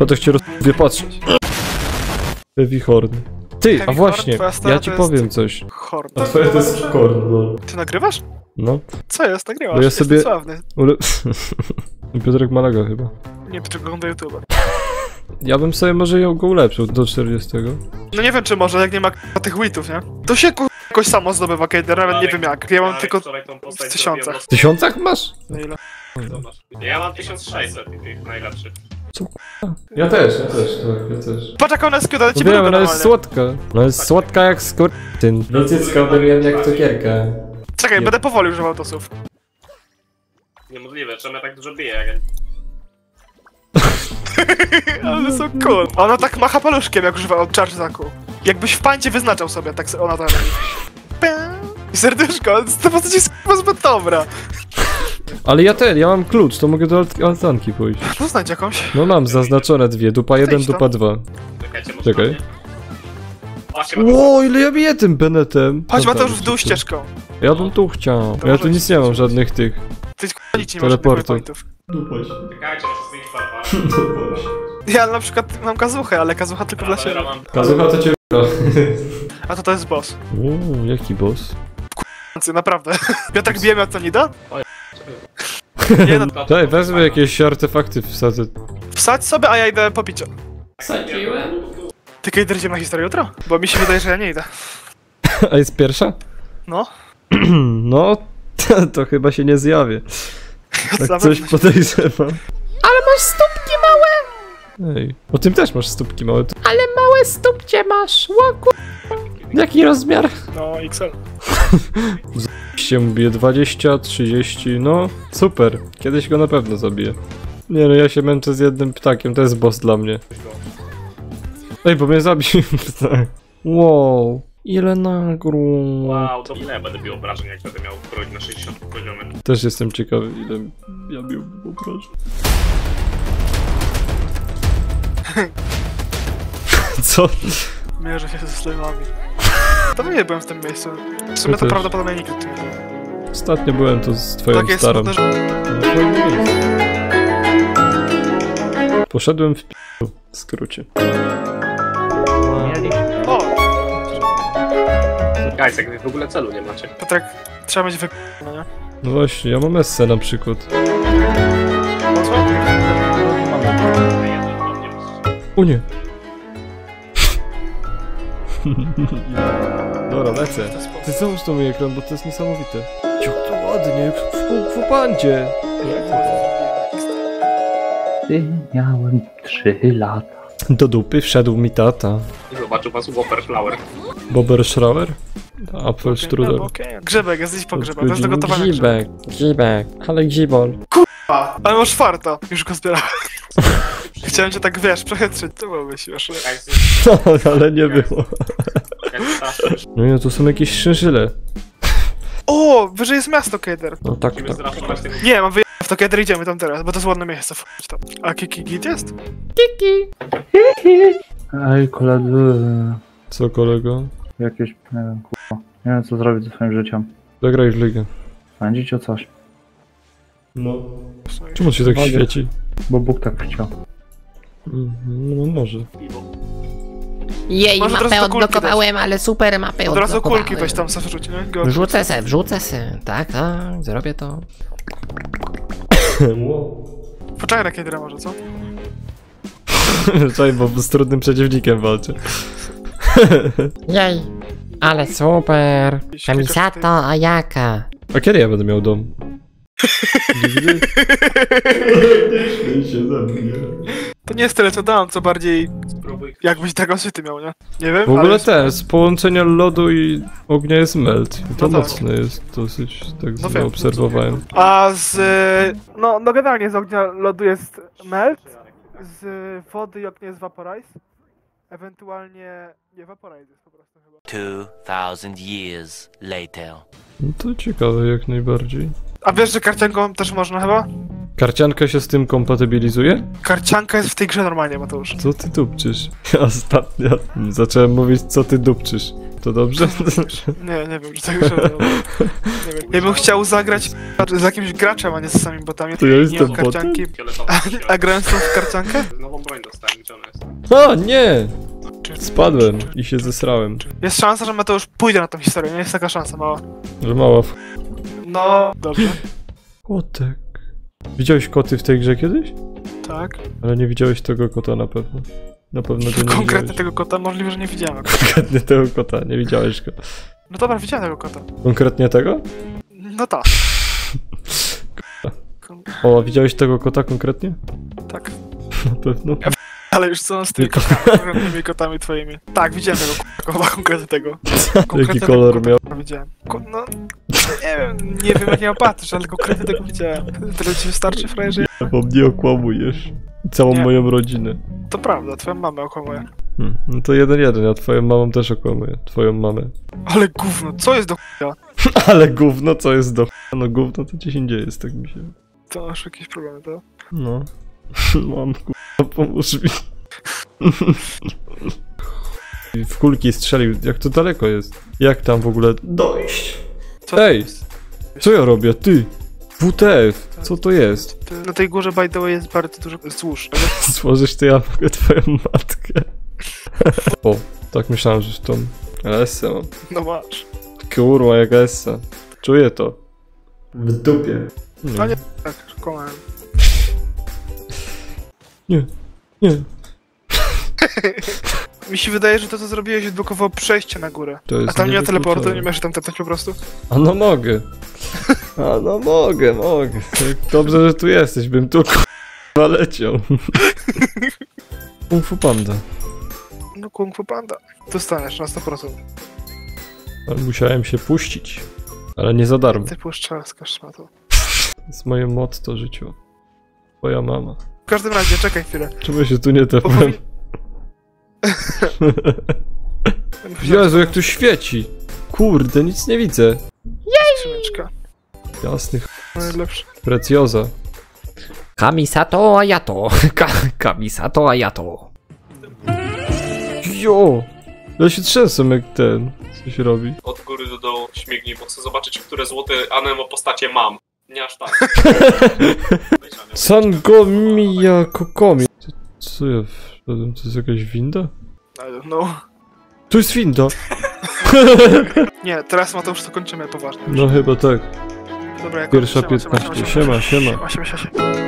Po to cię rozwie patrzeć. Heavy Horn. Ty, Heavy a Horn, właśnie, twoja stara ja ci to jest- powiem coś. Hord. A twoje to jest Horn, no. Ty nagrywasz? No. Co jest? Nagrywasz. Bo ja Jestem sobie- sławny. Ule... Piotrek Malaga chyba. Nie, przegląda YouTube. Ja bym sobie może ją go ulepszył do 40. No nie wiem, czy może, jak nie ma k***a, tych witów, nie? To się ku... jakoś samo zdobywa Kader, nawet nie wiem jak. Ja mam tylko w tysiącach. W tysiącach masz? Na ile? Ja mam 1600 i tych najlepszych. Ja też, ja też, tak, ja też. Patrz jak ona jest ale ci No wiem, ona jest słodka. No jest słodka jak skurczyn. No dziecko wiem jak cukierka. Czekaj, Nie. będę powoli używał to słów. Niemożliwe, czemu ja tak dużo biję? Jak... Ale one są cool. Ona tak macha paluszkiem, jak używa od Charge Zaku. Jakbyś w pancie wyznaczał sobie, tak se- ona. Pę. I serduszko, to po prostu jest zbyt dobra. Ale ja ten, ja mam klucz, to mogę do alt altanki pójść. No znajdź jakąś. No mam zaznaczone dwie, dupa tam. dupa dwa. Czekajcie, może Czekaj. Właśnie, Ło, ile ja biję tym Benetem. Chodź Dobra, Mateusz w dół ścieżką. Ja bym tu chciał. To Ja tu nic nie mam, żadnych tych. Ty k***a nic nie masz Teleportu. pointów. Czekajcie, muszę zmienić. Ja na przykład mam kazuchę, ale kazucha tylko dla siebie. Mam... Kazucha to cię A to to jest boss. Uuu, jaki boss? Naprawdę. Piotrek bije mnie od Tonida? Nie no, Daj, wezmę jakieś artefakty wsadzę. wsadź sobie, a ja idę po picie. Sadziłem? Ty Kader idziemy na historię jutro? Bo mi się wydaje, że ja nie idę. A jest pierwsza? No. No, to, to chyba się nie zjawię. Tak coś podejrzewam. Ale masz stópki małe! Ej, o tym też masz stópki małe. Ale małe stópcie masz, łaku. Jaki rozmiar? No, XL. Się bije 20, 30, no super. Kiedyś go na pewno zabiję. Nie no, ja się męczę z jednym ptakiem, to jest boss dla mnie. Ej, bo mnie zabił ptak. Wow, ile nagród. Wow, to ile ja będę bił obrażeń, jak będę miał broń na 60 poziomie? Też jestem ciekawy, ile ja bił obrażeń. Co? Mierzę się ze slimami. To nie byłem w tym miejscu. W sumie Ja to też. prawdopodobnie nikt tu nie był. Ostatnio byłem tu z twoją Tak jest starą. że... Miejscu. Poszedłem w p***u, w skrócie. O! Guys, jak wy w ogóle celu nie macie. Piotrek, trzeba mieć wyp... No nie? No właśnie, ja mam essę na przykład. Co? O nie! Dobra, lecę. Ty załóż to mój ekran, bo to jest niesamowite. Jak to ładnie, jak w fu pandzie. Ty miałem 3 lata. Do dupy wszedł mi tata. Zobaczył was Whopper Flower. Bober Schrauer? Apfelstrudel. No, okej. Grzebek, jesteś po grzebach, to jest do gotowania grzebek. Grzibek, ale grzibol. A, ale masz farta. Już go zbierałem. Chciałem cię tak, wiesz, przechytrzyć, to byłoby śmieszne. Guys, ale nie było. No nie, to są jakieś szynżyle. O, wyżej jest miasto Keder. No tak, Musimy tak. tego... Nie, mam wyjechać w to Keder, idziemy tam teraz, bo to jest ładne miejsce. Tam. A Kiki Git jest? Ej, koledzy, Co kolego? jakieś, nie wiem, kurwa. Nie wiem, co zrobić ze swoim życiem. Zagraj w ligę. Spędzić o coś, No. Czemu się tak Mogę. świeci? bo Bóg tak chciał. Mhm, No może. Jej, Może mapę do kulki odblokowałem, ale super mapę Od razu odblokowałem. kulki weź tam sobie wrzuć, nie? Go. Wrzucę se, wrzucę se. Tak, tak, zrobię to. Poczekaj na Kedera może, co? Czaj, bo z trudnym przeciwnikiem walczę. Jej, ale super. Kamisato, a jaka? A kiedy ja będę miał dom? Nigdy? Się. To nie jest tyle co dam, co bardziej Spróbuj. jakbyś taką syty miał, nie? Nie wiem, W ogóle ale... ten, z połączenia lodu i ognia jest melt. I to No tak. mocne jest, dosyć, tak No wiem. zaobserwowałem. A z... No, no generalnie z ognia lodu jest melt, z wody i ognia jest vaporize. Ewentualnie... Nie, vaporize jest po prostu chyba. 2000 years later. No to ciekawe jak najbardziej. A wiesz, że karcianką też można chyba? Karcianka się z tym kompatybilizuje? Karcianka jest w tej grze normalnie, Mateusz. Co ty dupczysz? Ja ostatnio zacząłem mówić, co ty dupczysz. To dobrze? Nie, nie wiem, czy tak że Nie wiem. Ja bym chciał zagrać z jakimś graczem, a nie z samymi botami. To ja Nie jestem od karcianki. Fioletowa A grałem tą w karciankę? Nową broń dostałem, gdzie ona jest? O, nie! Spadłem i się zesrałem. Jest szansa, że Mateusz pójdzie na tą historię, nie jest taka szansa mała. Że mała w... No, dobrze. Kotek. Widziałeś koty w tej grze kiedyś? Tak. Ale nie widziałeś tego kota na pewno. Na pewno go nie Konkretnie tego kota możliwe, że nie widziałem. Konkretnie tego kota, nie widziałeś go. No dobra, widziałem tego kota. Konkretnie tego? No tak. O, widziałeś tego kota konkretnie? Tak. Na pewno. Ale już co z tymi kotami, konkretnymi kotami twoimi. Tak, widziałem tego kota, konkretnie tego. Konkretnie Jaki tego kolor kota, miał? Widziałem. No, nie wiem, nie wiem jak miał patrz, ale konkretnie tego widziałem. Tyle ci wystarczy, frajerze? Bo mnie okłamujesz. I Całą Nie. moją rodzinę. To prawda, twoją mamę okłamuje. Hmm. No to jeden jeden, ja twoją mamą też okłamuję. Twoją mamę. Ale gówno, co jest do chuja? Ale gówno, co jest do ch- No gówno to gdzieś indziej jest, tak mi się... To masz jakieś problemy, to? No. Mam kurwa, pomóż mi. W kulki strzelił, jak to daleko jest? Jak tam w ogóle dojść? Co Ej! Co ja robię? Ty! WTF! Co to jest? Ty- Na tej górze, by the way, jest bardzo dużo złóż. Stworzysz to ja mogę twoją matkę. O, tak myślałem, że w tą Essa mam. No masz. Kurwa, jak Essa. Czuję to. W dupie. No nie, tak, kłamałem. Nie. Nie. Mi się wydaje, że to, co zrobiłeś, odblokowało przejście na górę. To jest A tam nie ma teleportu, nie możesz tam tepnąć po prostu? A no mogę. A no mogę, mogę. Dobrze, że tu jesteś, bym tu k***a leciał. Kung Fu Panda. No Kung Fu Panda. Dostaniesz na 100%. Ale musiałem się puścić. Ale nie za darmo. Ty puszczalska szmato. To jest moje motto życiu. Twoja mama. W każdym razie, czekaj chwilę. Czemu się tu nie tepłem? Jezu, jak tu świeci. Kurde, nic nie widzę. Skrzyneczka. Jasnych. Najlepsze. Precjoza. Kamisato ayato. Ka kamisato ayato. Jo! Ja się trzęsę jak ten. Co się robi? Od góry do dołu śmignij, bo chcę zobaczyć, które złote anemo postacie mam. Nie aż tak. Sangomiya Kokomi. Co, co ja wszedłem? To jest jakaś winda? I don't know. Tu jest winda! Nie, teraz Mateusz to kończymy poważnie. No chyba tak. Dobra, jak Pierwsza siema, siema, 15. Siema, siema. siema, siema, siema.